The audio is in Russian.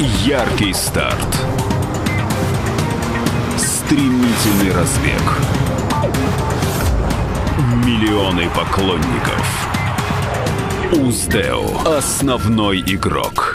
Яркий старт. Стремительный разбег. Миллионы поклонников. Уздео. Основной игрок.